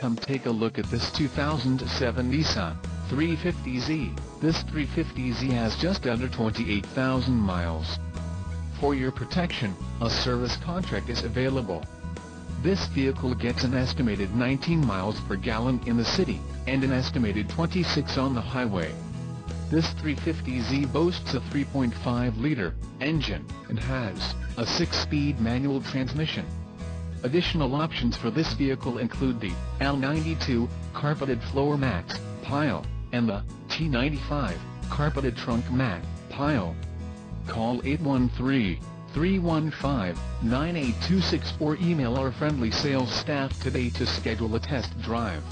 Come take a look at this 2007 Nissan 350Z. This 350Z has just under 28,000 miles. For your protection, a service contract is available. This vehicle gets an estimated 19 miles per gallon in the city, and an estimated 26 on the highway. This 350Z boasts a 3.5-liter engine, and has a 6-speed manual transmission. Additional options for this vehicle include the L92 carpeted floor mats, pile, and the T95 carpeted trunk mat, pile. Call 813-315-9826 or email our friendly sales staff today to schedule a test drive.